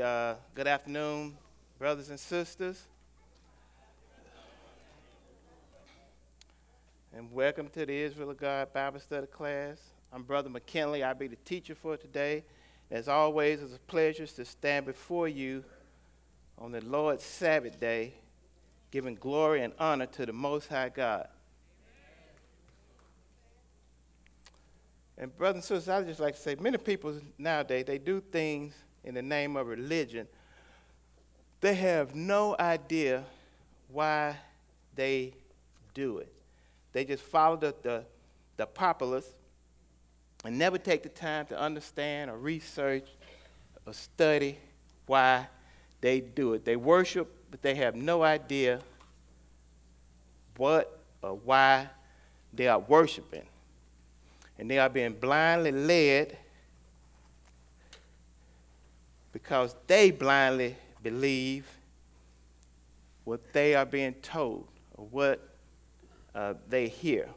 Uh, good afternoon, brothers and sisters. And welcome to the Israel of God Bible Study class. I'm Brother McKinley. I'll be the teacher for today. As always, it's a pleasure to stand before you on the Lord's Sabbath day, giving glory and honor to the Most High God. And brothers and sisters, I'd just like to say, many people nowadays, they do things in the name of religion, they have no idea why they do it. They just follow the, the, the populace and never take the time to understand or research or study why they do it. They worship, but they have no idea what or why they are worshiping. And they are being blindly led because they blindly believe what they are being told or what uh, they hear.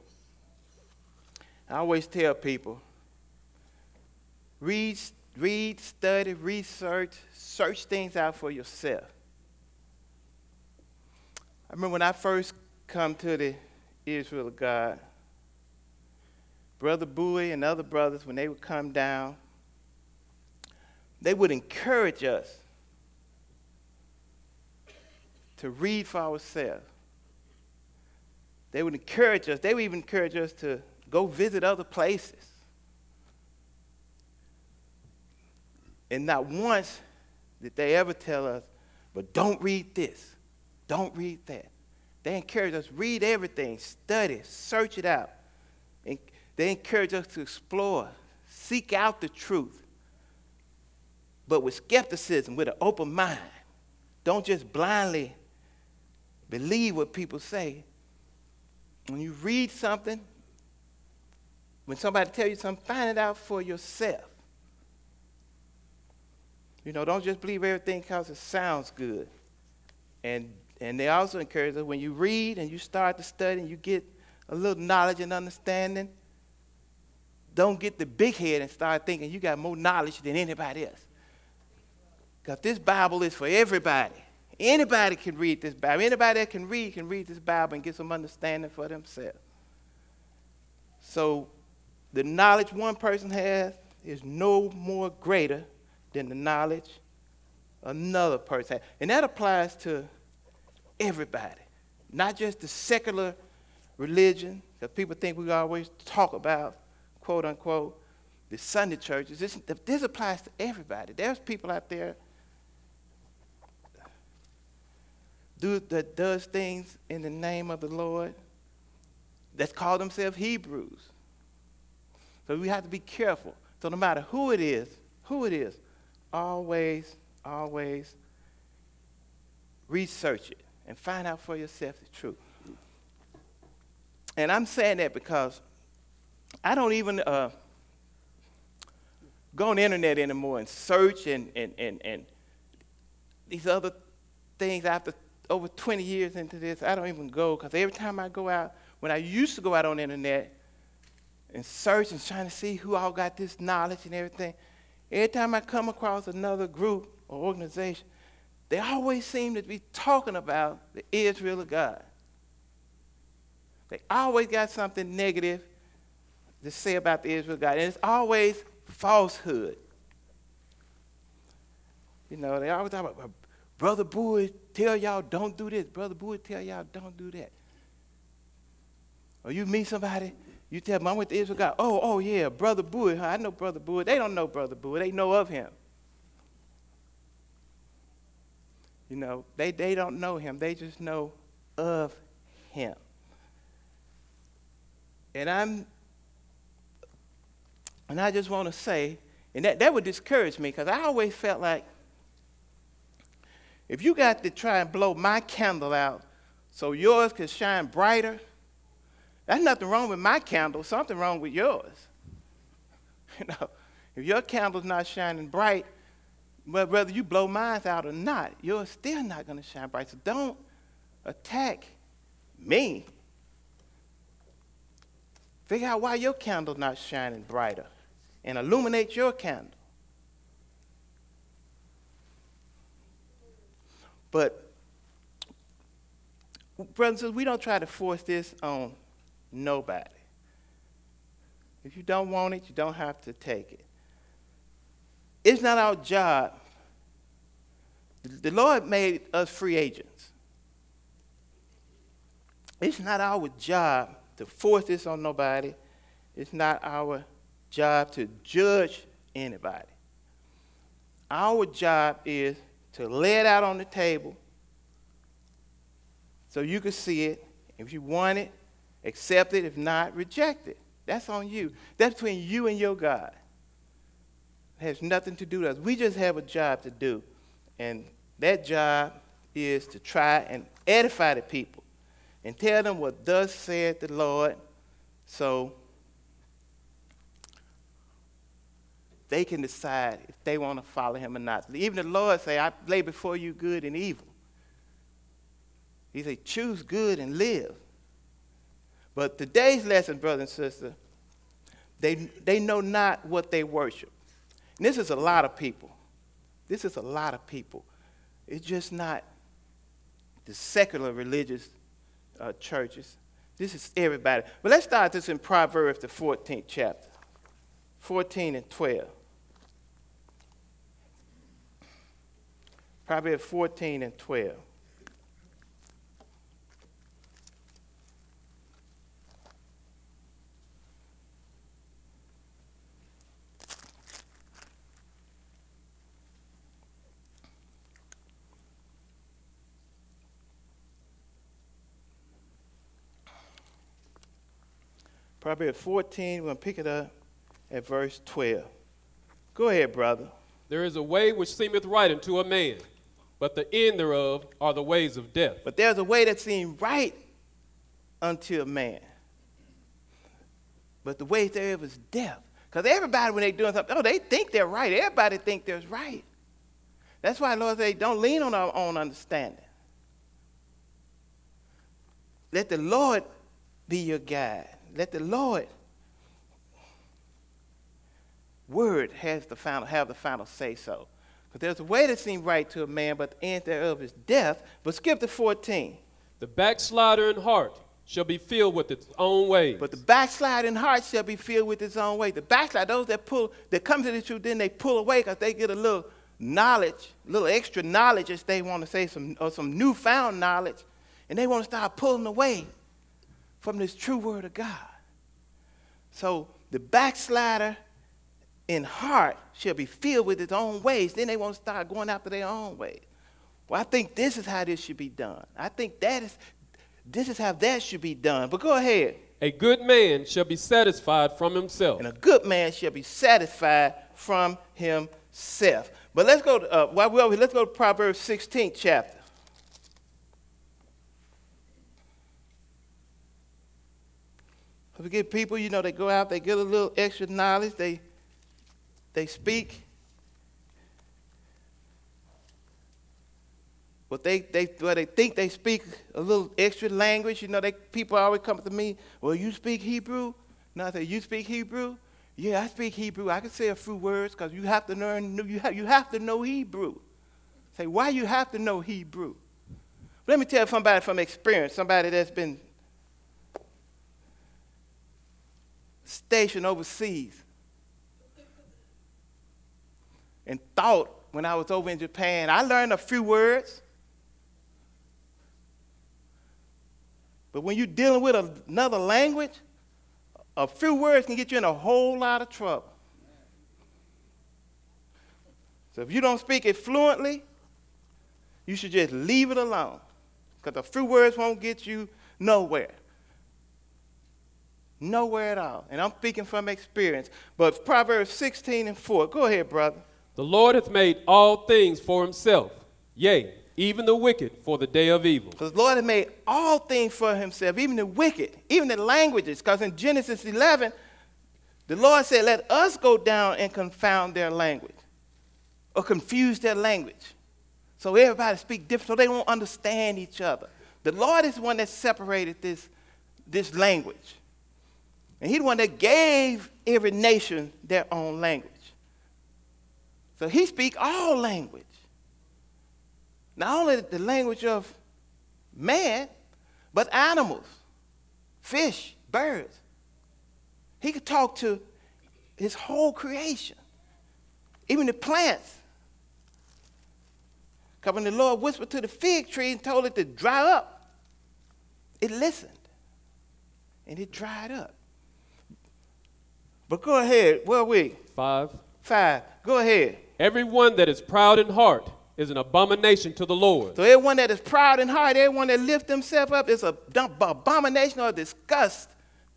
I always tell people read, read, study, research, search things out for yourself. I remember when I first come to the Israel of God, Brother Bowie and other brothers, when they would come down, they would encourage us to read for ourselves. They would encourage us, they would even encourage us to go visit other places. And not once did they ever tell us, but don't read this, don't read that. They encourage us, read everything, study, search it out. And they encourage us to explore, seek out the truth but with skepticism, with an open mind. Don't just blindly believe what people say. When you read something, when somebody tells you something, find it out for yourself. You know, don't just believe everything because it sounds good. And, and they also encourage us when you read and you start to study and you get a little knowledge and understanding, don't get the big head and start thinking you got more knowledge than anybody else. Because this Bible is for everybody. Anybody can read this Bible. Anybody that can read can read this Bible and get some understanding for themselves. So the knowledge one person has is no more greater than the knowledge another person has. And that applies to everybody, not just the secular religion, because people think we always talk about, quote unquote, the Sunday churches. This, this applies to everybody. There's people out there do, that does things in the name of the Lord that call themselves Hebrews. So we have to be careful. So no matter who it is, who it is, always, always research it and find out for yourself the truth. And I'm saying that because I don't even uh, go on the internet anymore and search and, and, and, and these other things after over 20 years into this, I don't even go because every time I go out, when I used to go out on the internet and search and trying to see who all got this knowledge and everything, every time I come across another group or organization, they always seem to be talking about the Israel of God. They always got something negative to say about the Israel of God, and it's always falsehood. You know, they always talk about Brother Bowie tell y'all don't do this. Brother Bowie tell y'all don't do that. Or you meet somebody, you tell them, I went to Israel God. Oh, oh yeah, Brother Bowie. Huh? I know Brother Bowie. They don't know Brother Bowie. They know of him. You know, they, they don't know him. They just know of him. And I'm and I just want to say, and that, that would discourage me because I always felt like if you got to try and blow my candle out so yours can shine brighter, that's nothing wrong with my candle, something wrong with yours. You know, if your candle's not shining bright, well, whether you blow mine out or not, yours still not going to shine bright. So don't attack me. Figure out why your candle's not shining brighter and illuminate your candle. But, brothers, and sisters, we don't try to force this on nobody. If you don't want it, you don't have to take it. It's not our job. The Lord made us free agents. It's not our job to force this on nobody. It's not our job to judge anybody. Our job is to lay it out on the table so you can see it. If you want it, accept it. If not, reject it. That's on you. That's between you and your God. It has nothing to do with us. We just have a job to do. And that job is to try and edify the people and tell them what thus said the Lord so they can decide if they want to follow him or not. Even the Lord say, I lay before you good and evil. He say, choose good and live. But today's lesson, brother and sister, they, they know not what they worship. And this is a lot of people. This is a lot of people. It's just not the secular religious uh, churches. This is everybody. But let's start this in Proverbs, the 14th chapter, 14 and 12. Proverbs 14 and 12. Proverbs 14, we're going to pick it up at verse 12. Go ahead, brother. There is a way which seemeth right unto a man, but the end thereof are the ways of death. But there's a way that seems right unto a man, but the way thereof is death. Because everybody, when they're doing something, oh, they think they're right. Everybody think they're right. That's why Lord say, don't lean on our own understanding. Let the Lord be your guide let the Lord word has the final, have the final say so. Because there's a way that seems right to a man, but the end thereof is death. But skip to 14. The backslider in heart shall be filled with its own way. But the backsliding heart shall be filled with its own way. The backslide, those that pull, that come to the truth, then they pull away because they get a little knowledge, a little extra knowledge, as they want to say, some or some newfound knowledge, and they want to start pulling away from this true word of God. So the backslider in heart shall be filled with his own ways. Then they won't start going after their own ways. Well, I think this is how this should be done. I think that is this is how that should be done. But go ahead. A good man shall be satisfied from himself. And a good man shall be satisfied from himself. But let's go to, uh, while we're over here, let's go to Proverbs 16th chapter. We get people, you know, they go out, they get a little extra knowledge, they, they speak. But they, they, well, they think they speak a little extra language. You know, they, people always come to me, well, you speak Hebrew? No, I say, you speak Hebrew? Yeah, I speak Hebrew. I can say a few words because you have to learn, you have, you have to know Hebrew. Say, why you have to know Hebrew? Let me tell somebody from experience, somebody that's been stationed overseas and thought when I was over in Japan, I learned a few words. But when you're dealing with another language, a few words can get you in a whole lot of trouble. So if you don't speak it fluently, you should just leave it alone. Because a few words won't get you nowhere. Nowhere at all. And I'm speaking from experience. But Proverbs 16 and 4. Go ahead, brother. The Lord hath made all things for himself, yea, even the wicked for the day of evil. Because the Lord hath made all things for himself, even the wicked, even the languages. Because in Genesis 11, the Lord said, Let us go down and confound their language or confuse their language. So everybody speak different, so they won't understand each other. The Lord is the one that separated this, this language. And he's the one that gave every nation their own language. So he speak all language. not only the language of man, but animals, fish, birds. He could talk to his whole creation, even the plants. Because when the Lord whispered to the fig tree and told it to dry up, it listened and it dried up. But go ahead, where are we? Five. Five. Go ahead. Everyone that is proud in heart is an abomination to the Lord. So everyone that is proud in heart, everyone that lifts themselves up is a dump- abomination or disgust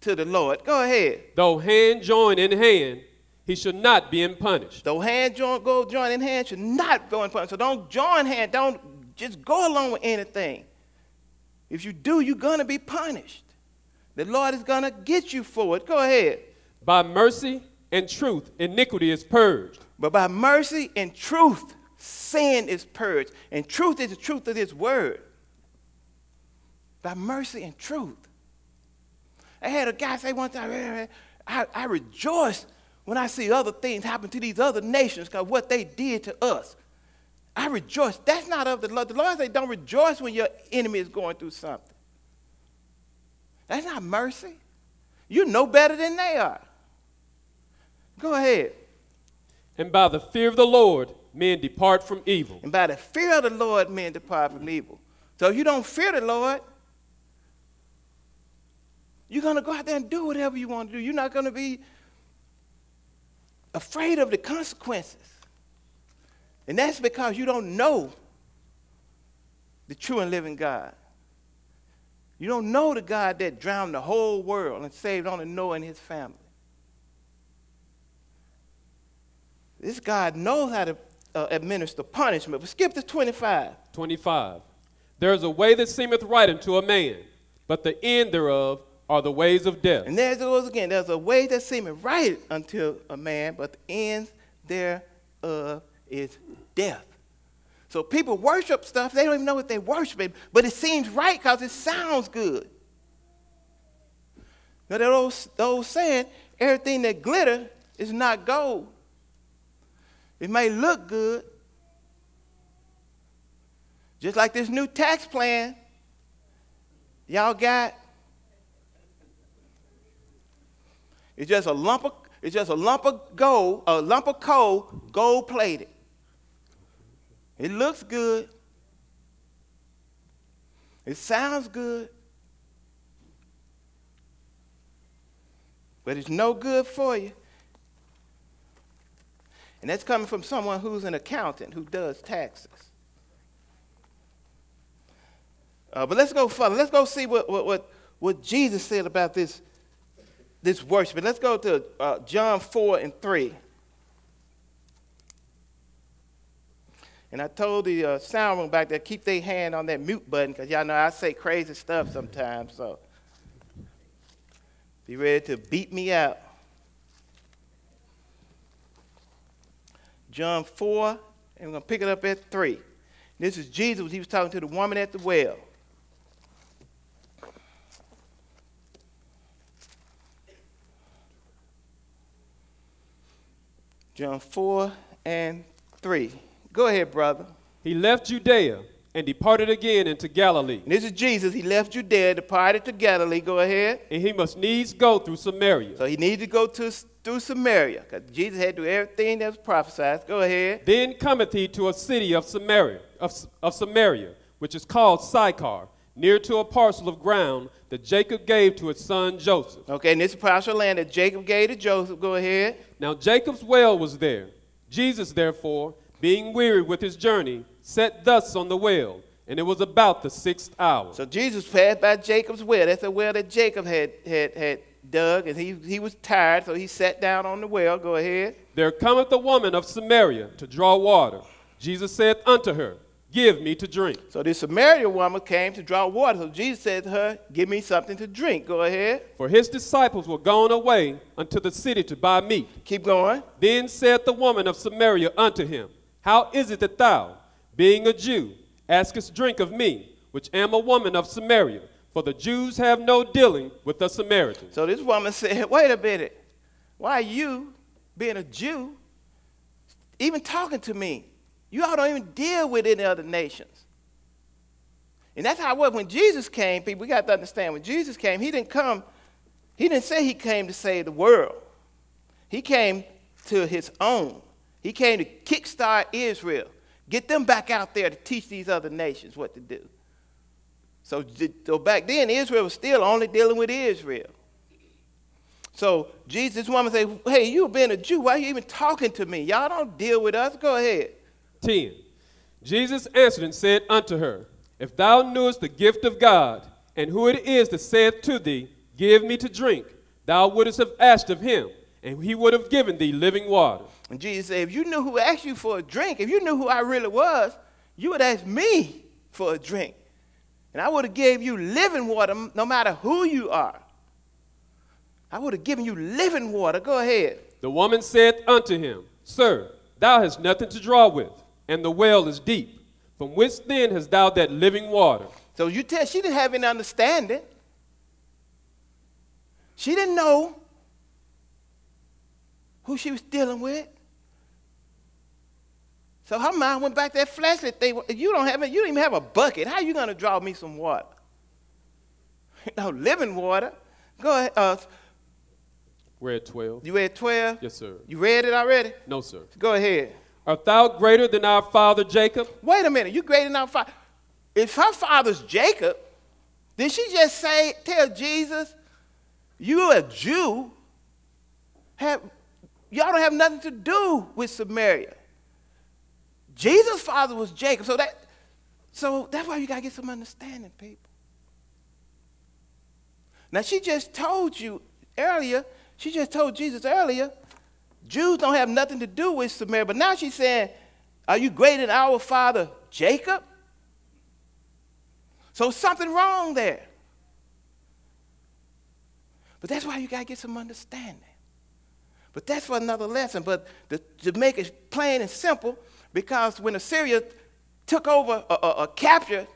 to the Lord. Go ahead. Though hand join in hand, he should not be punished. Though hand join, go join in hand should not go in punishment. So don't join hand. Don't just go along with anything. If you do, you're gonna be punished. The Lord is gonna get you for it. Go ahead. By mercy and truth, iniquity is purged. But by mercy and truth, sin is purged. And truth is the truth of His word. By mercy and truth. I had a guy say one time, I, I rejoice when I see other things happen to these other nations because what they did to us. I rejoice. That's not of the Lord. The Lord says, don't rejoice when your enemy is going through something. That's not mercy. You know better than they are. Go ahead. And by the fear of the Lord, men depart from evil. And by the fear of the Lord, men depart from evil. So if you don't fear the Lord, you're going to go out there and do whatever you want to do. You're not going to be afraid of the consequences. And that's because you don't know the true and living God. You don't know the God that drowned the whole world and saved only Noah and his family. This God knows how to uh, administer punishment. But skip to 25. 25. There is a way that seemeth right unto a man, but the end thereof are the ways of death. And there it goes again. There's a way that seemeth right unto a man, but the end thereof is death. So people worship stuff, they don't even know what they worship, but it seems right because it sounds good. Now, that old, old saying, everything that glitter is not gold. It may look good. Just like this new tax plan y'all got. It's just a lump of it's just a lump of gold, a lump of coal, gold plated. It looks good. It sounds good. But it's no good for you. And that's coming from someone who's an accountant who does taxes. Uh, but let's go further. Let's go see what, what, what, what Jesus said about this, this worship. let's go to uh, John 4 and 3. And I told the uh, sound room back there, keep their hand on that mute button, because y'all know I say crazy stuff sometimes. So be ready to beat me out. John 4, and we're going to pick it up at 3. This is Jesus. He was talking to the woman at the well. John 4 and 3. Go ahead, brother. He left Judea and departed again into Galilee. And this is Jesus. He left Judea, departed to Galilee. Go ahead. And he must needs go through Samaria. So he needed to go to, through Samaria because Jesus had to do everything that was prophesied. Go ahead. Then cometh he to a city of Samaria, of, of Samaria, which is called Sychar, near to a parcel of ground that Jacob gave to his son Joseph. Okay, and this parcel of land that Jacob gave to Joseph. Go ahead. Now Jacob's well was there. Jesus, therefore, being weary with his journey, sat thus on the well, and it was about the sixth hour. So Jesus passed by Jacob's well. That's a well that Jacob had, had, had dug, and he, he was tired, so he sat down on the well. Go ahead. There cometh a woman of Samaria to draw water. Jesus said unto her, Give me to drink. So this Samaritan woman came to draw water. So Jesus said to her, Give me something to drink. Go ahead. For his disciples were gone away unto the city to buy meat. Keep going. Then said the woman of Samaria unto him, How is it that thou, being a Jew, askest drink of me, which am a woman of Samaria? For the Jews have no dealing with the Samaritans. So this woman said, Wait a minute. Why you, being a Jew, even talking to me? You all don't even deal with any other nations. And that's how it was when Jesus came, people, we got to understand when Jesus came, he didn't come, he didn't say he came to save the world. He came to his own. He came to kickstart Israel, get them back out there to teach these other nations what to do. So, so back then, Israel was still only dealing with Israel. So Jesus, this woman say, hey, you been a Jew. Why are you even talking to me? Y'all don't deal with us. Go ahead. 10. Jesus answered and said unto her, If thou knewest the gift of God, and who it is that saith to thee, Give me to drink, thou wouldst have asked of him, and he would have given thee living water. And Jesus said, If you knew who asked you for a drink, if you knew who I really was, you would ask me for a drink. And I would have gave you living water no matter who you are. I would have given you living water. Go ahead. The woman said unto him, Sir, thou hast nothing to draw with, and the well is deep. From whence then hast thou that living water? So you tell she didn't have any understanding. She didn't know who she was dealing with. So her mind went back to that fleshly thing. You don't have you don't even have a bucket. How are you going to draw me some water? no living water. Go ahead. Uh, we're 12. You read 12? Yes, sir. You read it already? No, sir. Go ahead. Art thou greater than our father Jacob? Wait a minute. You greater than our father? If her father's Jacob, did she just say, tell Jesus, you a Jew, have, y'all don't have nothing to do with Samaria. Jesus' father was Jacob. So that so that's why you gotta get some understanding, people. Now she just told you earlier she just told Jesus earlier, Jews don't have nothing to do with Samaria. But now she's saying, Are you greater than our father Jacob? So something wrong there. But that's why you got to get some understanding. But that's for another lesson. But to, make it plain and simple, because when Assyria took over or, or, or captured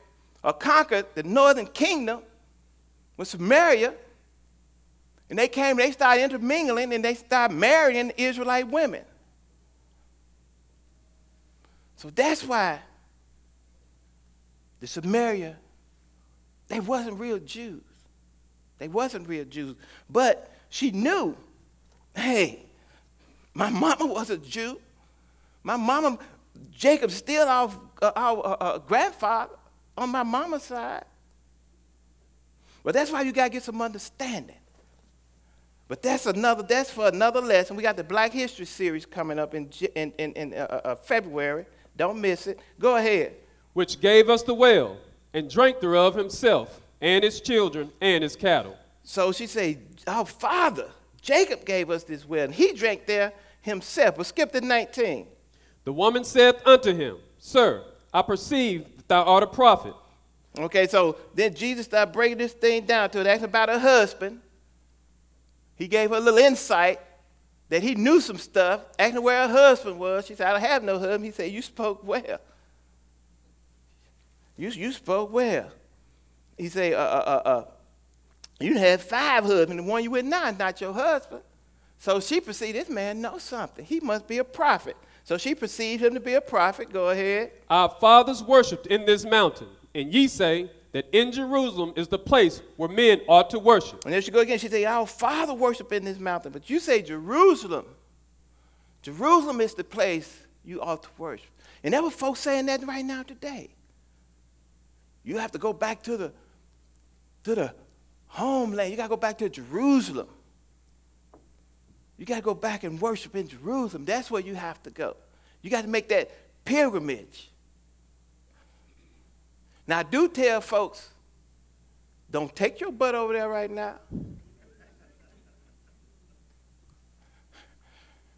or conquered the northern kingdom with Samaria, and they came, they started intermingling, and they started marrying Israelite women. So that's why the Samaria, they wasn't real Jews. They wasn't real Jews. But she knew, hey, my mama was a Jew. My mama, Jacob, still our, uh, our uh, uh, grandfather on my mama's side. But that's why you got to get some understanding. But that's another, that's for another lesson. We got the Black History series coming up in, in, in, in uh, uh, February. Don't miss it. Go ahead. Which gave us the well, and drank thereof himself, and his children, and his cattle. So she said, Our father, Jacob, gave us this well, and he drank there himself. But skip to 19. The woman said unto him, Sir, I perceive that thou art a prophet. Okay, so then Jesus started breaking this thing down to it. That's about her husband. He gave her a little insight that he knew some stuff, asking where her husband was. She said, I don't have no husband. He said, You spoke well. You, you spoke well. He said, uh, uh, uh, uh, You had five husbands. The one you with now is not your husband. So she perceived this man knows something. He must be a prophet. So she perceived him to be a prophet. Go ahead. Our fathers worshipped in this mountain, and ye say, that in Jerusalem is the place where men ought to worship. And there she go again. She say, Our Father worship in this mountain. But you say Jerusalem. Jerusalem is the place you ought to worship. And there were folks saying that right now today. You have to go back to the to the homeland. You got to go back to Jerusalem. You got to go back and worship in Jerusalem. That's where you have to go. You got to make that pilgrimage. Now, I do tell folks, don't take your butt over there right now.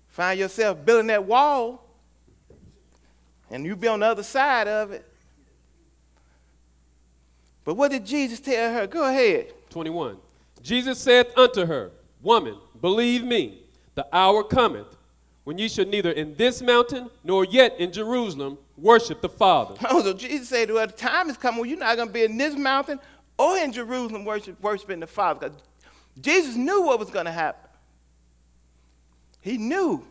Find yourself building that wall, and you be on the other side of it. But what did Jesus tell her? Go ahead. 21. Jesus said unto her, Woman, believe me, the hour cometh when ye shall neither in this mountain nor yet in Jerusalem worship the Father. Oh, so Jesus said, well, the time is coming when you're not going to be in this mountain or in Jerusalem worship, worshiping the Father. Because Jesus knew what was going to happen. He knew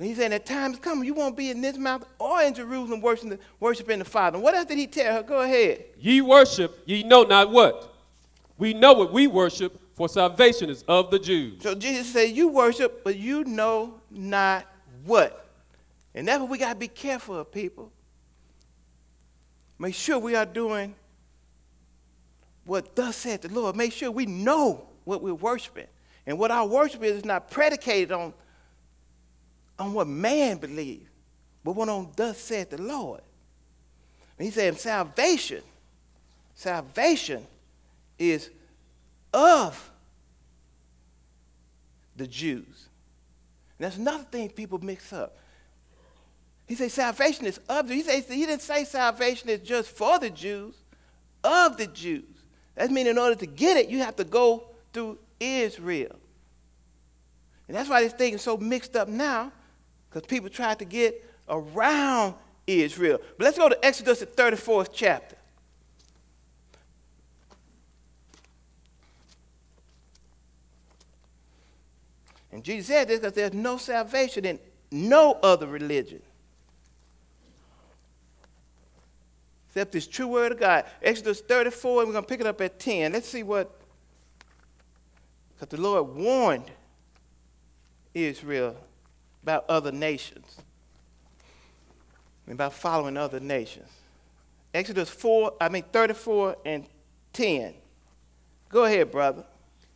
And he said, that time is coming. You won't be in this mountain or in Jerusalem worshiping the, worshiping the Father. What else did he tell her? Go ahead. Ye worship, ye know not what. We know what we worship, for salvation is of the Jews. So Jesus said, You worship, but you know not what. And that's what we got to be careful of, people. Make sure we are doing what thus said the Lord. Make sure we know what we're worshiping. And what our worship is is not predicated on, on what man believes, but what on thus said the Lord. And he said, salvation, salvation is of the Jews. And that's another thing people mix up. He said salvation is of the He, said, he didn't say salvation is just for the Jews, of the Jews. That means in order to get it, you have to go through Israel. And that's why this thing is so mixed up now, because people try to get around Israel. But let's go to Exodus, the 34th chapter. And Jesus said this because there's no salvation in no other religion. Except this true word of God. Exodus 34, and we're going to pick it up at 10. Let's see what, because the Lord warned Israel about other nations and about following other nations. Exodus 4, I mean 34 and 10. Go ahead, brother.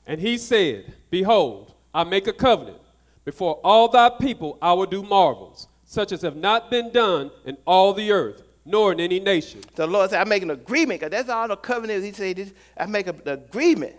And he said, Behold, I make a covenant. Before all thy people I will do marvels, such as have not been done in all the earth, nor in any nation. The Lord said, I make an agreement, because that's all the covenant. He said, I make an agreement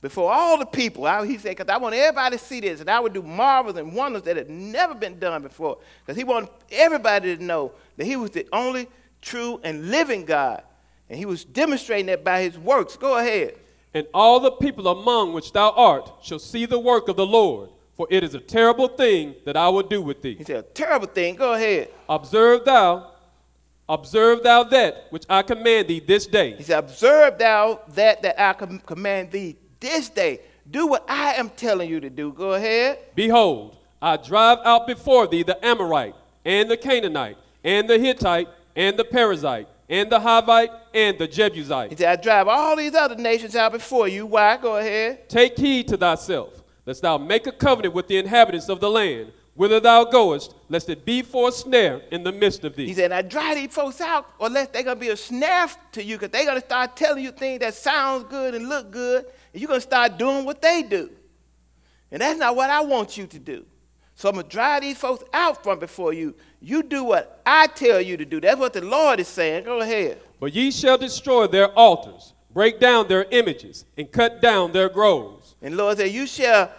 before all the people. I, he said, because I want everybody to see this, and I would do marvels and wonders that had never been done before. Because he wanted everybody to know that he was the only true and living God. And he was demonstrating that by his works. Go ahead. And all the people among which thou art shall see the work of the Lord, for it is a terrible thing that I will do with thee. He said, a terrible thing. Go ahead. Observe thou, observe thou that which I command thee this day. He said, observe thou that that I com- command thee this day. Do what I am telling you to do. Go ahead. Behold, I drive out before thee the Amorite, and the Canaanite, and the Hittite, and the Perizzite and the Hivite and the Jebusite. He said, I drive all these other nations out before you. Why? Go ahead. Take heed to thyself, lest thou make a covenant with the inhabitants of the land, whither thou goest, lest it be for a snare in the midst of thee. He said, I drive these folks out, or lest they're going to be a snare to you, because they're going to start telling you things that sounds good and look good, you're going to start doing what they do. And that's not what I want you to do. So I'm going to drive these folks out from before you. You do what I tell you to do. That's what the Lord is saying. Go ahead. But ye shall destroy their altars, break down their images, and cut down their groves. And Lord said, You shall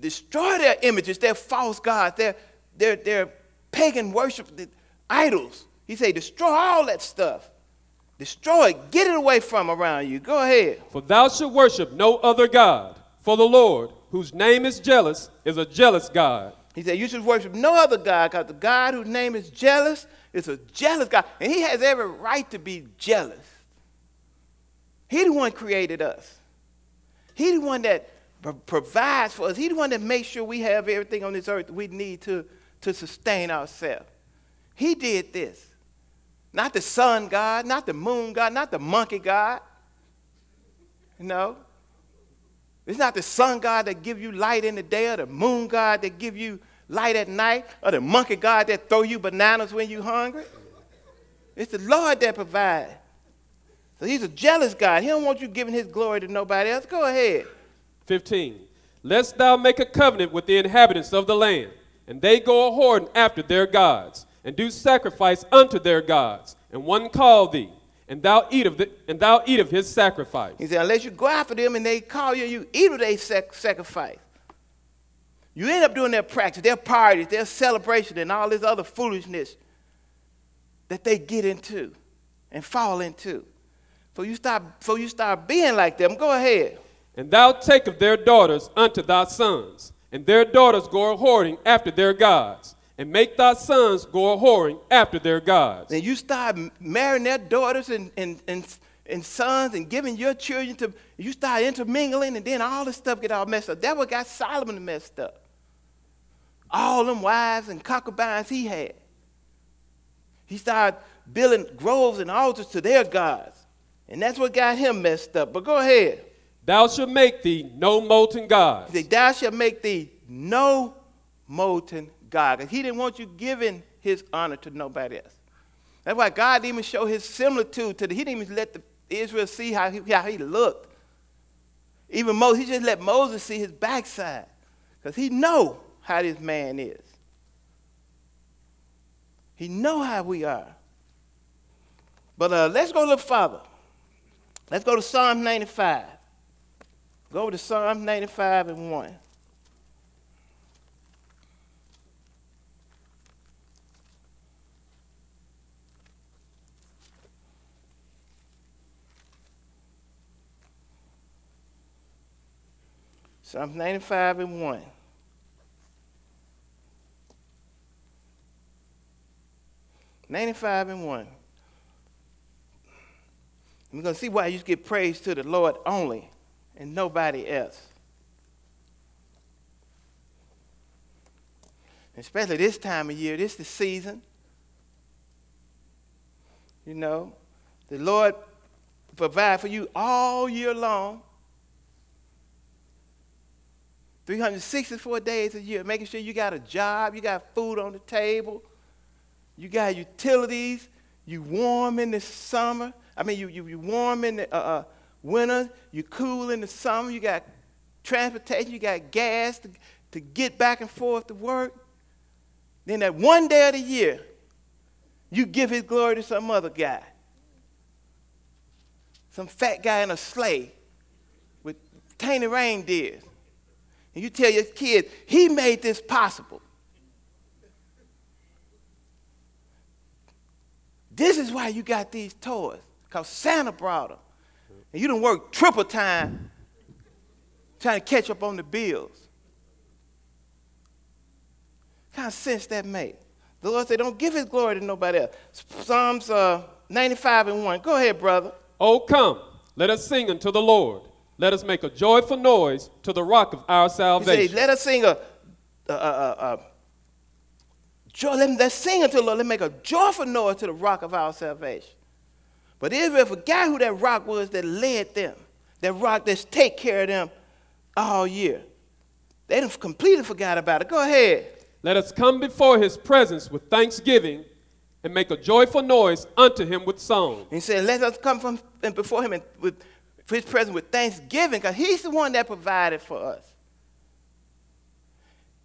destroy their images, their false gods, their, their, their pagan worship, the idols. He said, Destroy all that stuff. Destroy it. Get it away from around you. Go ahead. For thou shalt worship no other God, for the Lord, whose name is jealous, is a jealous God. He said, You should worship no other God, because the God whose name is jealous is a jealous God. And he has every right to be jealous. He the one created us. He the one that provides for us. He the one that makes sure we have everything on this earth we need to, to sustain ourselves. He did this. Not the sun God, not the moon God, not the monkey God. No. It's not the sun god that give you light in the day or the moon god that give you light at night or the monkey god that throw you bananas when you hungry. It's the Lord that provides. So he's a jealous God. He don't want you giving his glory to nobody else. Go ahead. 15. Lest thou make a covenant with the inhabitants of the land, and they go a whoring after their gods, and do sacrifice unto their gods, and one call thee, and thou eat of the, and thou eat of his sacrifice. He said, unless you go after them and they call you, you eat of their sac- sacrifice. You end up doing their practice, their parties, their celebration, and all this other foolishness that they get into and fall into. So you start, so you start being like them. Go ahead. And thou take of their daughters unto thy sons, and their daughters go a whoring after their gods and make thy sons go a whoring after their gods. And you start marrying their daughters and, and, and, and sons and giving your children to, you start intermingling, and then all this stuff get all messed up. That what got Solomon messed up. all them wives and concubines he had. He started building groves and altars to their gods. And that's what got him messed up. But go ahead. Thou shalt make thee no molten gods. Thou shalt make thee no molten God. 'Cause he didn't want you giving his honor to nobody else. That's why God didn't even show his similitude to the, he didn't even let the Israel see how he, how he looked. Even Moses, he just let Moses see his backside. Because he know how this man is. He know how we are. But uh, let's go a little further. Let's go to Psalm 95. Go to Psalm 95 and 1. Psalm 95 and 1. Ninety-five and one. We're to see why you give praise to the Lord only and nobody else. Especially this time of year, this is the season. You know, the Lord provide for you all year long. 364 days a year, making sure you got a job, you got food on the table, you got utilities, you warm in the summer. I mean, you, you, you warm in the uh, uh, winter, you cool in the summer, you got transportation, you got gas to, to get back and forth to work. Then that one day of the year, you give his glory to some other guy. Some fat guy in a sleigh with tainted reindeers. And you tell your kids, he made this possible. This is why you got these toys, because Santa brought them. And you don't work triple time trying to catch up on the bills. What kind of sense that make? The Lord said, don't give his glory to nobody else. Psalms uh, 95 and 1. Go ahead, brother. Oh, come, let us sing unto the Lord. Let us make a joyful noise to the rock of our He salvation. said, let us sing a, a, a, a, let, us sing unto the Lord. Let's make a joyful noise to the rock of our salvation. But Israel forgot who that rock was that led them. That rock that's take care of them all year. They done completely forgot about it. Go ahead. Let us come before his presence with thanksgiving and make a joyful noise unto him with song. He said, let us come from and before him and with for his presence with thanksgiving, because he's the one that provided for us.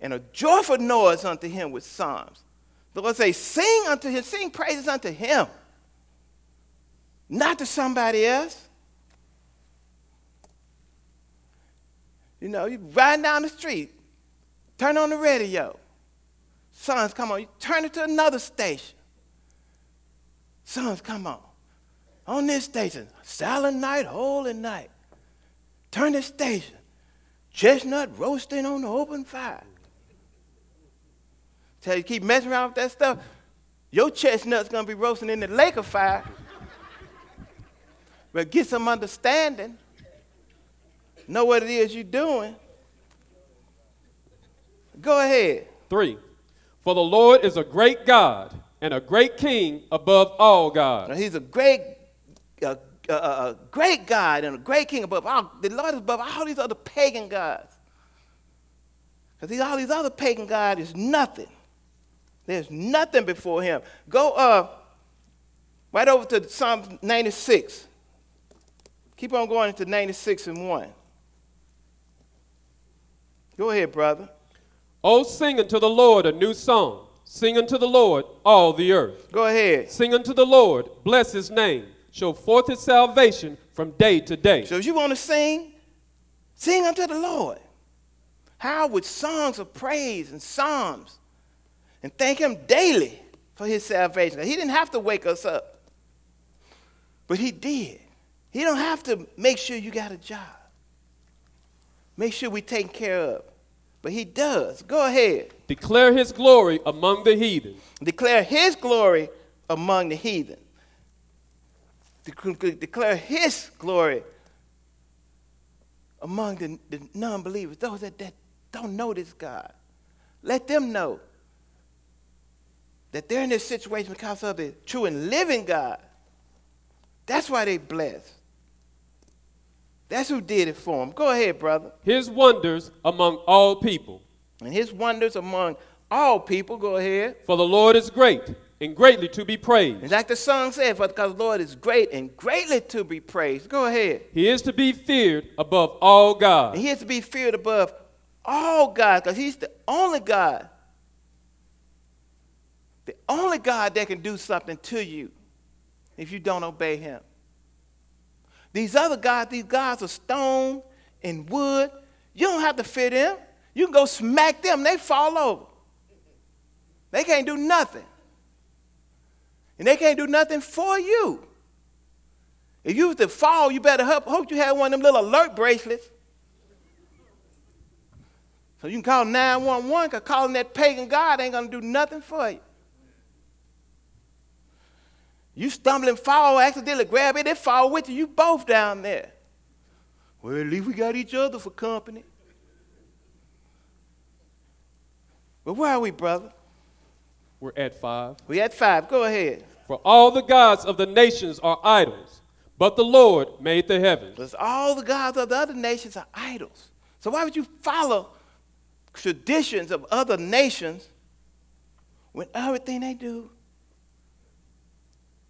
And a joyful noise unto him with psalms. The Lord say, sing unto him, sing praises unto him. Not to somebody else. You know, you riding down the street, turn on the radio. Sons, come on. You turn it to another station. Sons, come on on this station, silent night, holy night. Turn the station, chestnut roasting on the open fire. Tell you keep messing around with that stuff, your chestnut's gonna be roasting in the lake of fire. but get some understanding. Know what it is you're doing. Go ahead. Three, for the Lord is a great God and a great King above all gods. Now, he's a great a, a, a, great God and a great king above all, the Lord is above all these other pagan gods. Because all these other pagan gods is nothing. There's nothing before him. Go uh, right over to Psalm 96. Keep on going into 96 and 1. Go ahead, brother. Oh, sing unto the Lord a new song. Sing unto the Lord all the earth. Go ahead. Sing unto the Lord, bless his name show forth his salvation from day to day. So if you want to sing, sing unto the Lord. How with songs of praise and psalms and thank him daily for his salvation. He didn't have to wake us up, but he did. He don't have to make sure you got a job. Make sure we take care of. But he does. Go ahead. Declare his glory among the heathen. Declare his glory among the heathen to declare his glory among the, the non believers, those that, that don't know this God. Let them know that they're in this situation because of the true and living God. That's why they blessed. That's who did it for them. Go ahead, brother. His wonders among all people. And his wonders among all people. Go ahead. For the Lord is great and greatly to be praised. And like the song said, for because the Lord is great and greatly to be praised. Go ahead. He is to be feared above all And gods. he is to be feared above all God because he's the only God. The only God that can do something to you if you don't obey him. These other gods, these gods of stone and wood, you don't have to fear them. You can go smack them, they fall over. They can't do nothing. And they can't do nothing for you. If you was to fall, you better hope, hope you had one of them little alert bracelets. So you can call 911 because calling that pagan God ain't going to do nothing for you. You stumble and fall, accidentally grab it, it fall with you. You both down there. Well, at least we got each other for company. But where are we, brother? We're at five. We at five. Go ahead. For all the gods of the nations are idols, but the Lord made the heavens. Because all the gods of the other nations are idols. So why would you follow traditions of other nations when everything they do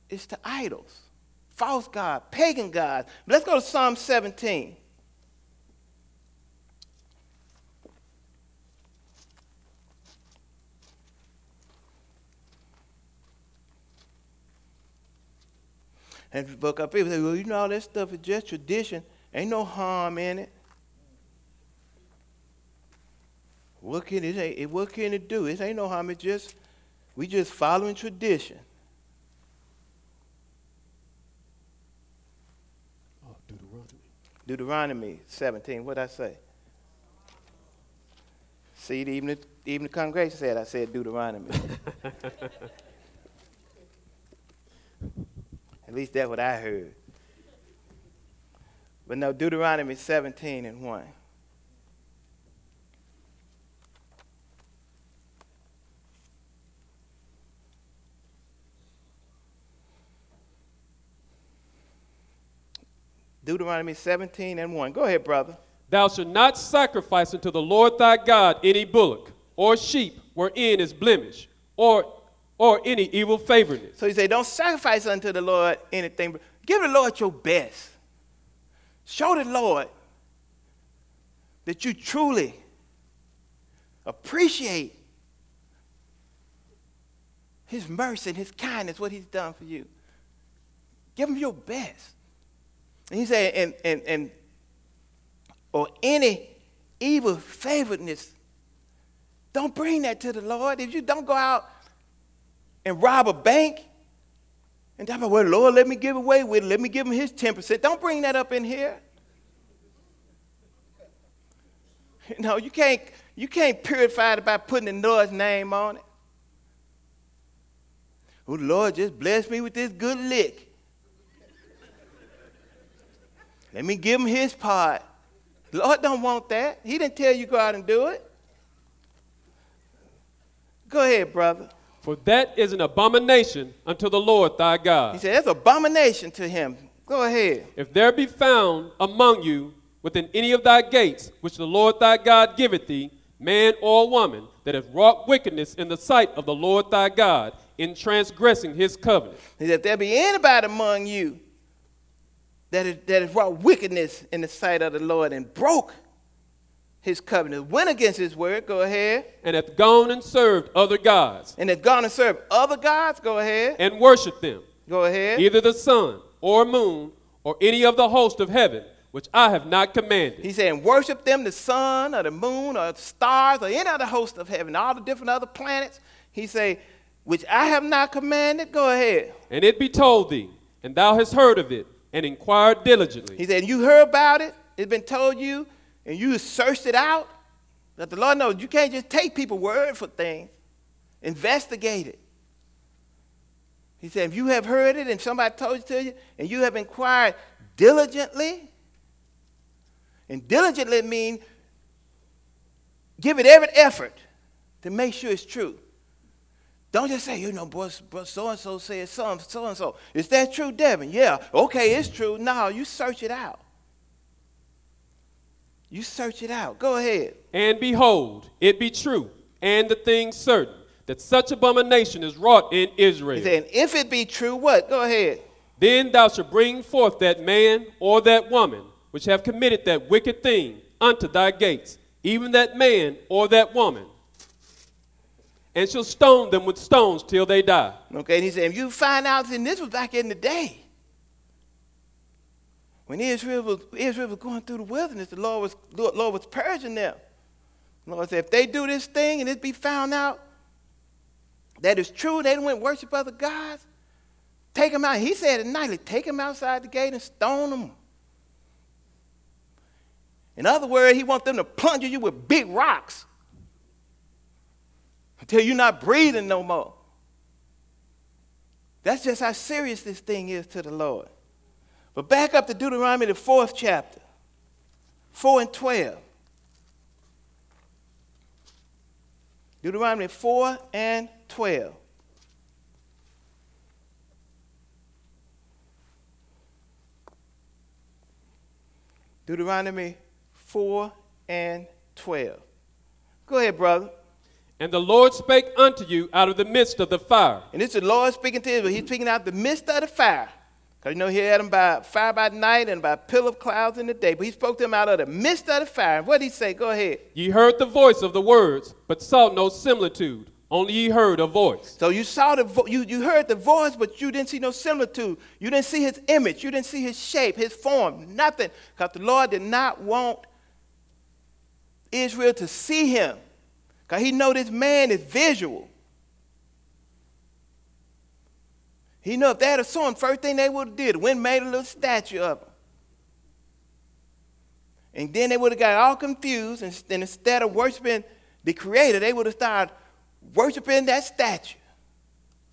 is to idols? False God, pagan gods. Let's go to Psalm 17. And book up people say, well, you know, all that stuff is just tradition. Ain't no harm in it. What can it, it what can it do? It ain't no harm. It's just we just following tradition. Oh, Deuteronomy. Deuteronomy 17. What'd I say? See, even the, even the congregation said I said Deuteronomy. At least that's what I heard. But no, Deuteronomy 17 and 1. Deuteronomy 17 and 1. Go ahead, brother. Thou shalt not sacrifice unto the Lord thy God any bullock or sheep wherein is blemish or, or any evil favoredness. So he said, Don't sacrifice unto the Lord anything, but give the Lord your best. Show the Lord that you truly appreciate his mercy and his kindness, what he's done for you. Give him your best. And he said, and, and, and or any evil favoredness, don't bring that to the Lord. If you don't go out and rob a bank and talk about, well, Lord, let me give away with it. Let me give him his 10%. Don't bring that up in here. No, you can't, you can't purify it by putting the Lord's name on it. Oh, Lord, just bless me with this good lick. Let me give him his part. Lord don't want that. He didn't tell you go out and do it. Go ahead, brother. For that is an abomination unto the Lord thy God. He said, that's abomination to him. Go ahead. If there be found among you within any of thy gates, which the Lord thy God giveth thee, man or woman, that hath wrought wickedness in the sight of the Lord thy God, in transgressing his covenant, He said, if there be anybody among you that is, that has wrought wickedness in the sight of the Lord and broke his covenant, went against his word, go ahead. and hath gone and served other gods, And hath gone and served other gods, go ahead. and worshipped them, Go ahead. either the sun or moon or any of the host of heaven, which I have not commanded. He said, worship them, the sun or the moon or the stars or any other host of heaven, all the different other planets. He said, which I have not commanded. Go ahead. And it be told thee, and thou hast heard of it, and inquired diligently. He said, you heard about it. It's been told you, and you searched it out. That the Lord knows you can't just take people's word for things. Investigate it. He said, if you have heard it and somebody told it to you, and you have inquired diligently, and diligently means give it every effort to make sure it's true. Don't just say, you know, boy, so and so said so and so. Is that true, Devin? Yeah. Okay, it's true. No, you search it out. You search it out. Go ahead. And behold, it be true, and the thing certain, that such abomination is wrought in Israel. He said, if it be true, what? Go ahead. Then thou shalt bring forth that man or that woman which have committed that wicked thing unto thy gates, even that man or that woman, and shall stone them with stones till they die. Okay, and he said, if you find out, then this was back in the day. When Israel was, Israel was going through the wilderness, the Lord was, Lord was purging them. The Lord said, if they do this thing and it be found out that it's true, they went worship other gods, take them out. He said at night, take them outside the gate and stone them. In other words, he wants them to plunge you with big rocks until you're not breathing no more. That's just how serious this thing is to the Lord. But back up to Deuteronomy, the fourth chapter, 4 and 12. Deuteronomy 4 and 12. Deuteronomy 4 and 12. Go ahead, brother. And the Lord spake unto you out of the midst of the fire. And it's the Lord speaking to Israel. He's speaking out of the midst of the fire. Because you know, he had them by fire by night and by pillar of clouds in the day. But he spoke to them out of the midst of the fire. What did he say? Go ahead. Ye heard the voice of the words, but saw no similitude. Only ye heard a voice. So you saw the vo- you, you heard the voice, but you didn't see no similitude. You didn't see his image. You didn't see his shape, his form, nothing. Because the Lord did not want Israel to see him. Because he know this man is visual. He know if they had saw him, first thing they would have did, went made a little statue of him. And then they would have got all confused, and, and instead of worshiping the creator, they would have started worshiping that statue.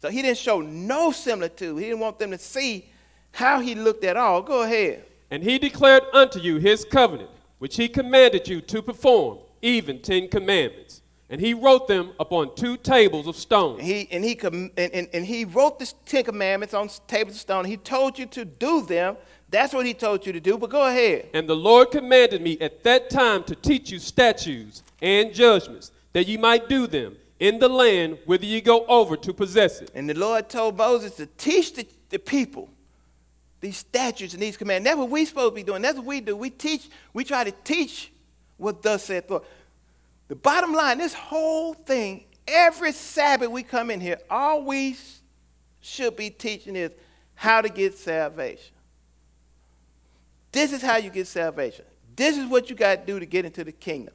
So he didn't show no similitude. He didn't want them to see how he looked at all. Go ahead. And he declared unto you his covenant, which he commanded you to perform, even ten commandments. And he wrote them upon two tables of stone. And he, and, he, and, and, and he wrote the Ten Commandments on tables of stone. He told you to do them. That's what he told you to do, but go ahead. And the Lord commanded me at that time to teach you statutes and judgments, that ye might do them in the land whither ye go over to possess it. And the Lord told Moses to teach the, the people these statutes and these commandments. That's what we're supposed to be doing. That's what we do. We teach, we try to teach what thus saith the Lord. The bottom line, this whole thing, every Sabbath we come in here, all we should be teaching is how to get salvation. This is how you get salvation. This is what you got to do to get into the kingdom.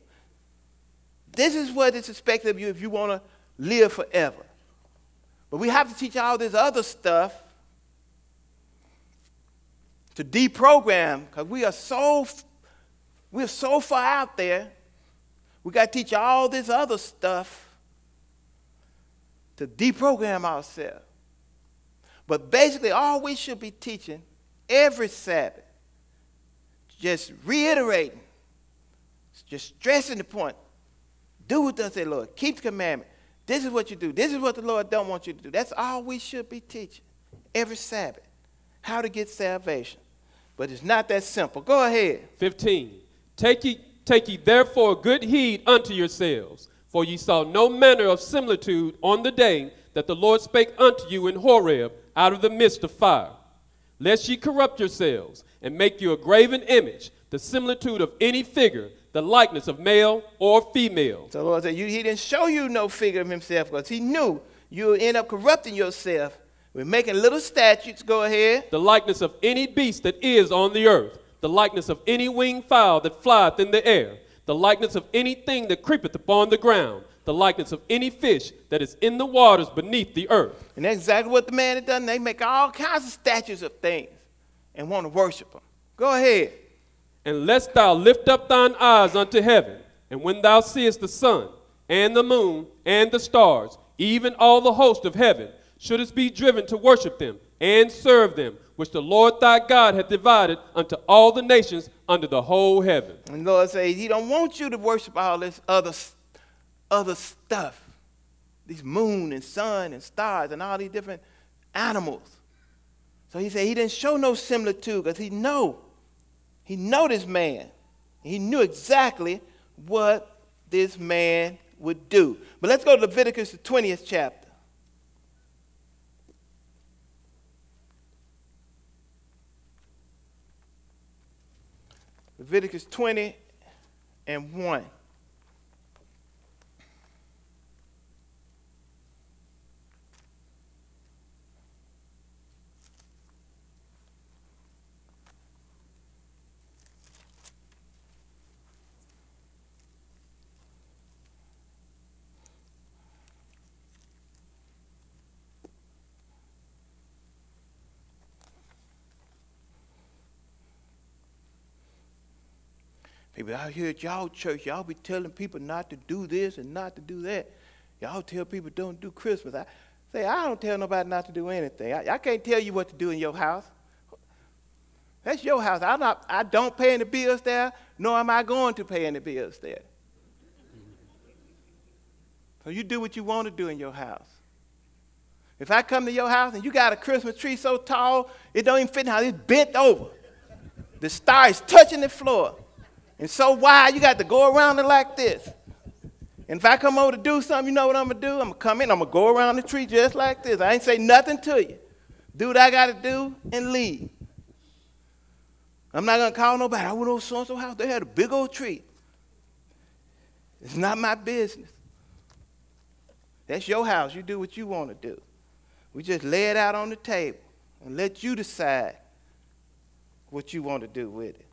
This is what is expected of you if you want to live forever. But we have to teach all this other stuff to deprogram because we are so we're so far out there we got to teach all this other stuff to deprogram ourselves. But basically, all we should be teaching every Sabbath, just reiterating, just stressing the point. Do what does the Lord. Keep the commandment. This is what you do. This is what the Lord don't want you to do. That's all we should be teaching every Sabbath. How to get salvation. But it's not that simple. Go ahead. 15. Take ye Take ye therefore good heed unto yourselves, for ye saw no manner of similitude on the day that the Lord spake unto you in Horeb out of the midst of fire. Lest ye corrupt yourselves, and make you a graven image, the similitude of any figure, the likeness of male or female. So the Lord said, He didn't show you no figure of Himself because He knew you would end up corrupting yourself with making little statues. Go ahead. The likeness of any beast that is on the earth the likeness of any winged fowl that flieth in the air, the likeness of anything that creepeth upon the ground, the likeness of any fish that is in the waters beneath the earth. And that's exactly what the man had done. They make all kinds of statues of things and want to worship them. Go ahead. And lest thou lift up thine eyes unto heaven, and when thou seest the sun, and the moon, and the stars, even all the host of heaven, shouldest be driven to worship them and serve them, which the Lord thy God hath divided unto all the nations under the whole heaven. And the Lord says, He don't want you to worship all this other other stuff. These moon and sun and stars and all these different animals. So he said he didn't show no similitude because he know. He know this man. He knew exactly what this man would do. But let's go to Leviticus, the 20th chapter. Leviticus 20 and 1. Out here at y'all church, y'all be telling people not to do this and not to do that. Y'all tell people don't do Christmas. I say, I don't tell nobody not to do anything. I, I can't tell you what to do in your house. That's your house. I'm not, I don't pay any bills there, nor am I going to pay any bills there. So you do what you want to do in your house. If I come to your house and you got a Christmas tree so tall, it don't even fit in the house, it's bent over. The star is touching the floor. And so wide, you got to go around it like this. And if I come over to do something, you know what I'm going to do? I'm going to come in, I'm going to go around the tree just like this. I ain't say nothing to you. Do what I got to do and leave. I'm not going to call nobody. I went over so and so house. They had a big old tree. It's not my business. That's your house. You do what you want to do. We just lay it out on the table and let you decide what you want to do with it.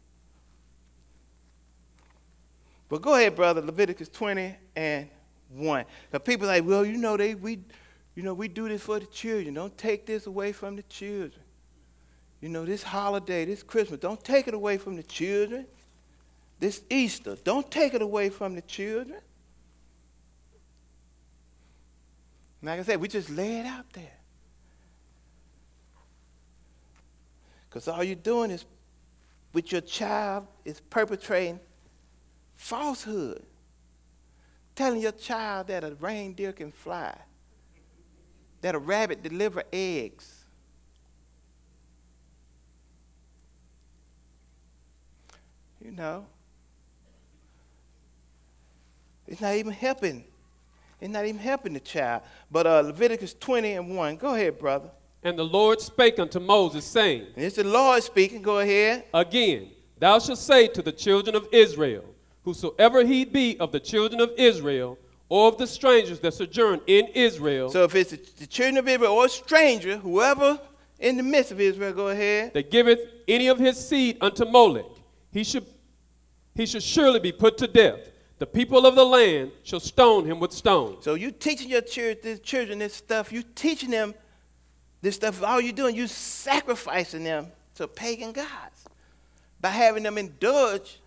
But go ahead, brother, Leviticus 20 and 1. The people like, well, you know, they we you know, we do this for the children. Don't take this away from the children. You know, this holiday, this Christmas, don't take it away from the children. This Easter, don't take it away from the children. Like I said, we just lay it out there. Because all you're doing is, with your child, is perpetrating Falsehood. Telling your child that a reindeer can fly, that a rabbit deliver eggs. You know, it's not even helping. It's not even helping the child. But uh, Leviticus 20 and 1. Go ahead, brother. And the Lord spake unto Moses, saying, And it's the Lord speaking. Go ahead. Again, thou shalt say to the children of Israel, whosoever he be of the children of Israel, or of the strangers that sojourn in Israel. So if it's the children of Israel or a stranger, whoever in the midst of Israel, go ahead. That giveth any of his seed unto Molech, he should, he should surely be put to death. The people of the land shall stone him with stones. So you teaching your children this stuff, you teaching them this stuff, all you're doing, you sacrificing them to pagan gods by having them indulge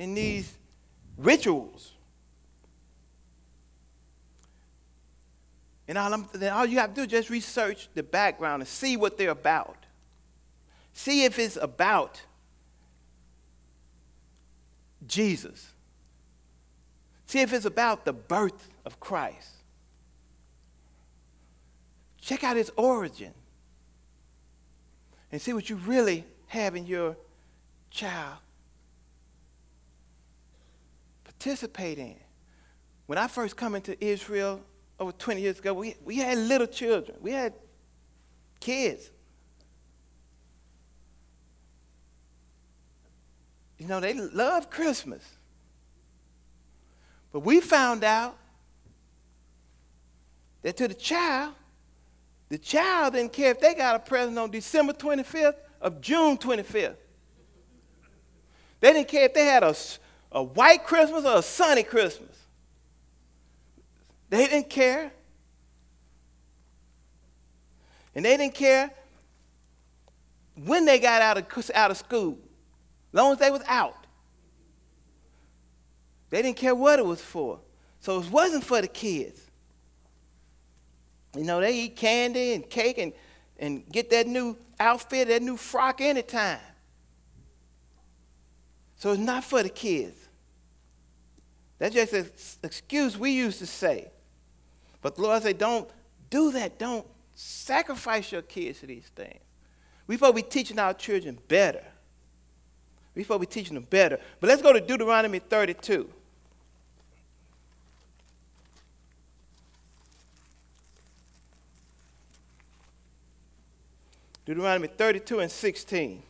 in these rituals. And all, then all you have to do is just research the background and see what they're about. See if it's about Jesus. See if it's about the birth of Christ. Check out his origin and see what you really have in your child participate in. When I first come into Israel over 20 years ago, we, we had little children. We had kids. You know, they love Christmas. But we found out that to the child, the child didn't care if they got a present on December 25th of June 25th. They didn't care if they had a a white Christmas or a sunny Christmas. They didn't care. And they didn't care when they got out of, out of school, as long as they was out. They didn't care what it was for. So it wasn't for the kids. You know, they eat candy and cake and, and get that new outfit, that new frock anytime. So it's not for the kids. That's just an excuse we used to say. But the Lord said, don't do that. Don't sacrifice your kids to these things. We to be teaching our children better. We to be teaching them better. But let's go to Deuteronomy 32. Deuteronomy 32 and 16.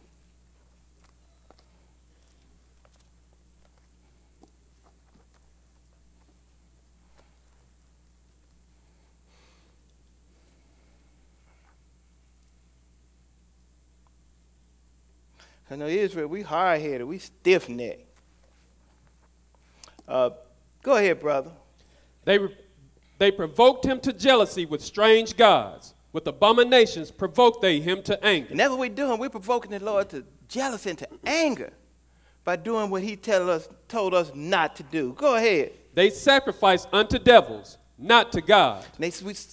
I know Israel, we hard headed, we stiff necked. Uh, go ahead, brother. They, they provoked him to jealousy with strange gods. With abominations provoked they him to anger. And that's what we're doing. We're provoking the Lord to jealousy and to anger by doing what he tell us, told us not to do. Go ahead. They sacrificed unto devils, not to God. They,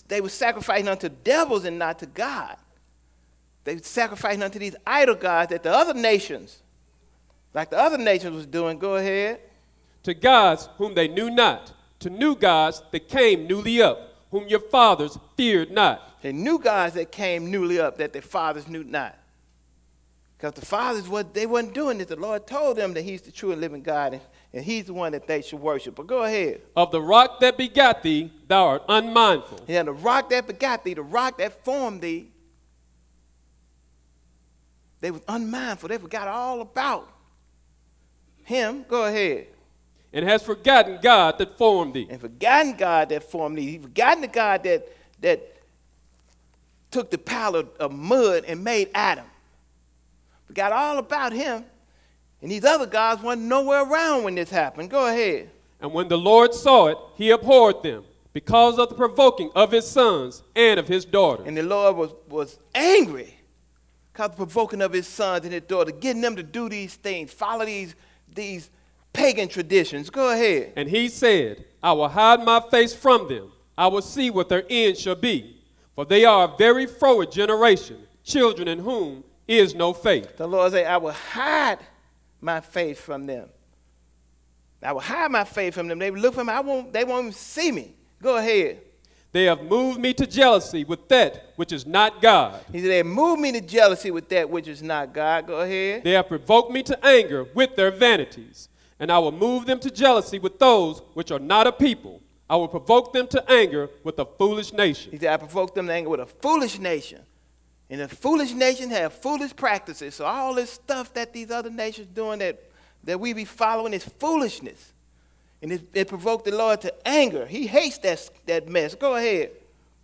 they were sacrificing unto devils and not to God. They sacrificing unto these idol gods that the other nations, like the other nations was doing. Go ahead. To gods whom they knew not, to new gods that came newly up, whom your fathers feared not. And new gods that came newly up that their fathers knew not. Because the fathers, what they weren't doing it. The Lord told them that He's the true and living God, and, and He's the one that they should worship. But go ahead. Of the rock that begat thee, thou art unmindful. Yeah, the rock that begat thee, the rock that formed thee, they was unmindful. They forgot all about him. Go ahead. And has forgotten God that formed thee. And forgotten God that formed thee. He forgotten the God that that took the pile of, of mud and made Adam. Forgot all about him. And these other gods weren't nowhere around when this happened. Go ahead. And when the Lord saw it, he abhorred them because of the provoking of his sons and of his daughters. And the Lord was, was angry because the provoking of his sons and his daughter, getting them to do these things, follow these, these pagan traditions. Go ahead. And he said, I will hide my face from them. I will see what their end shall be. For they are a very froward generation, children in whom is no faith. The Lord said, I will hide my face from them. I will hide my face from them. They will look for me. I won't, they won't even see me. Go ahead. They have moved me to jealousy with that which is not God. He said, They have moved me to jealousy with that which is not God. Go ahead. They have provoked me to anger with their vanities. And I will move them to jealousy with those which are not a people I will provoke them to anger with a foolish nation. He said, I provoke them to anger with a foolish nation. And the foolish nation have foolish practices. So all this stuff that these other nations doing that, that we be following is foolishness. And it, it provoked the Lord to anger. He hates that, that mess. Go ahead.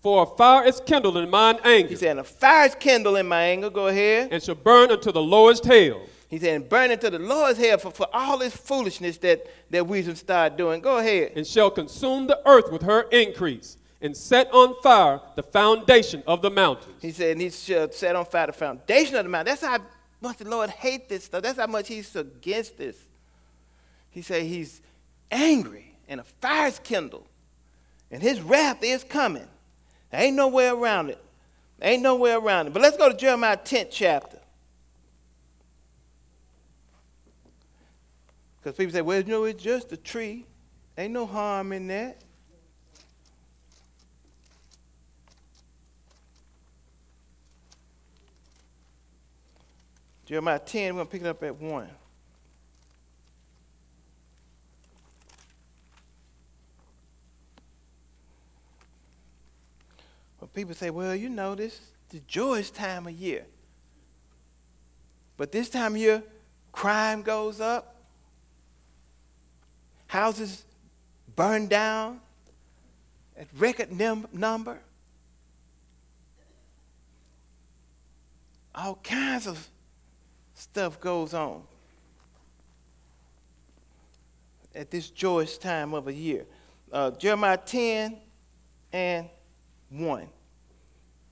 For a fire is kindled in mine anger. He said, a fire is kindled in my anger. Go ahead. And shall burn unto the lowest hell. He said, burn into the Lord's head for, for all this foolishness that, that we should start doing. Go ahead. And shall consume the earth with her increase, and set on fire the foundation of the mountains. He said, and he shall set on fire the foundation of the mountain. That's how much the Lord hates this stuff. That's how much he's against this. He said he's angry, and a fire's kindled, and his wrath is coming. There ain't no way around it. There ain't no way around it. But let's go to Jeremiah 10th chapter. Because people say, well, you know, it's just a tree. Ain't no harm in that. Jeremiah 10, we're going to pick it up at 1. People say, well, you know, this is the joyous time of year. But this time of year, crime goes up, houses burn down at record num- number. All kinds of stuff goes on at this joyous time of a year. Uh, Jeremiah 10 and 1.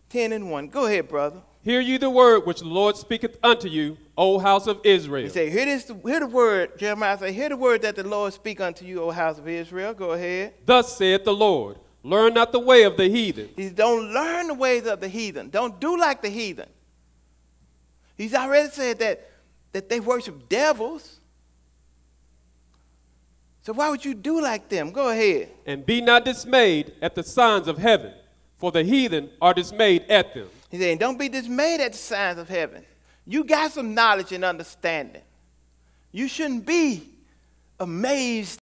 10 and 1. Go ahead, brother. Hear you the word which the Lord speaketh unto you, O house of Israel. He said, hear, this, hear the word, Jeremiah said, hear the word that the Lord speak unto you, O house of Israel. Go ahead. Thus saith the Lord, learn not the way of the heathen. He don't learn the ways of the heathen. Don't do like the heathen. He's already said that, that they worship devils. So why would you do like them? Go ahead. And be not dismayed at the signs of heaven, for the heathen are dismayed at them. He said, Don't be dismayed at the signs of heaven. You got some knowledge and understanding. You shouldn't be amazed